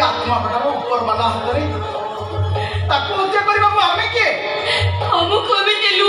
କି ଆତ୍ମା ମ୍ୟାଡାମ ଉପରବାଲା ହାତରେ ତାକୁ ହତ୍ୟା କରିବା ଆମେ କିଏ ଆମକୁ ଆମେ ନେଲୁ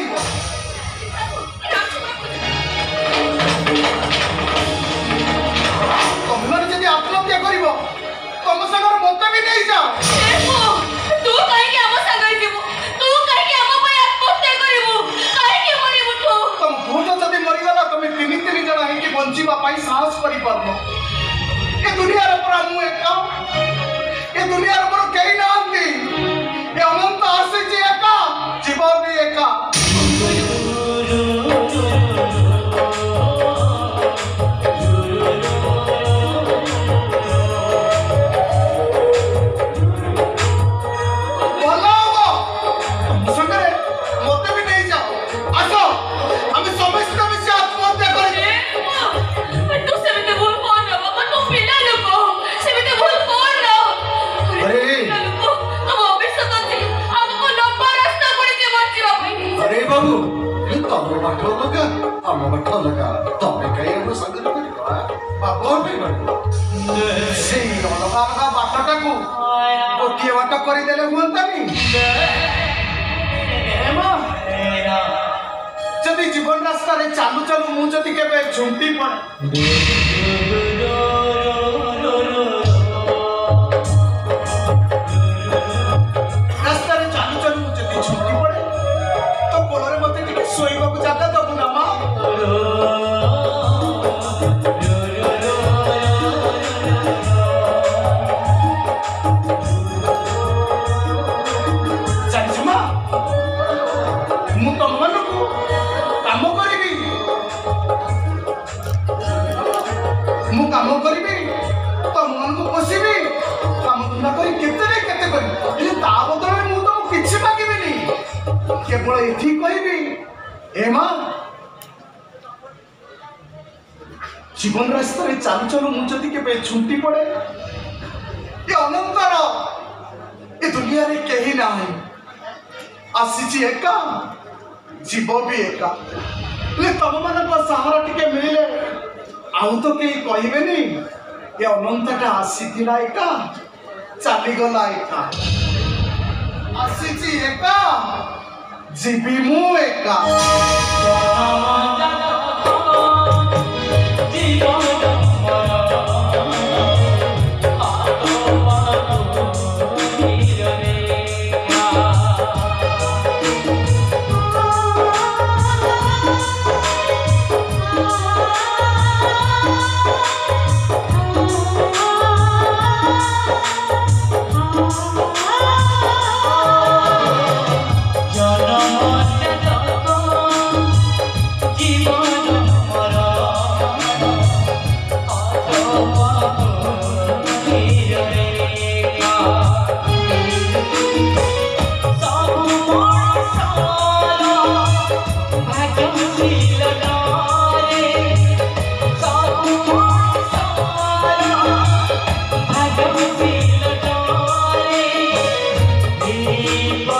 ତମେମାନେ ଯଦି ଆତ୍ମହତ୍ୟା କରିବ ତମ ସାଙ୍ଗରେ ମତେ ବି ନେଇଯାଅ ବଞ୍ଚିବା ପାଇଁ ସାହସ କରିପାରୁନ ଏ ଦୁନିଆର ପରା ମୁଁ ଏକା ଏ ଦୁନିଆର ମୋର କେହି ନାହାନ୍ତି ఉండగా తొమ్మికయ్యను సందులు పెట్టుకోవా మా బోర్డు সেই অলবারটা বাচ্চাটাকে গোটিয়ে বাট করে দেলে হুয়ন্তানি যদি জীবন রাস্তায় চালু চালু মু যদি কেবে ঝুমটি পড়ে ବସିବି କାମନା କରି କେତେ ନାଇଁ କେତେ କରିବି କିନ୍ତୁ ତା ବଦଳରେ ମୁଁ ତମକୁ କିଛି ମାଗିବିନି କେବଳ ଏଠି କହିବି ଏ ମା জীবন রাস্তায় চালু চালু মু যদি কেবে ছুটি পড়ে এ অনন্তর এ দুনিয়ারে কেহি নাই আসিছি একা জীব বি একা তম মান সাহারা টিকে মিলে আউ তো কেই কহবেনি ఏ అనంతట ఆసిద్ధి నాయక ଚାଲିଗ ନାୟିକା ଆସିଛି ଏକା ଯିବି ମୁଁ ଏକା Deepa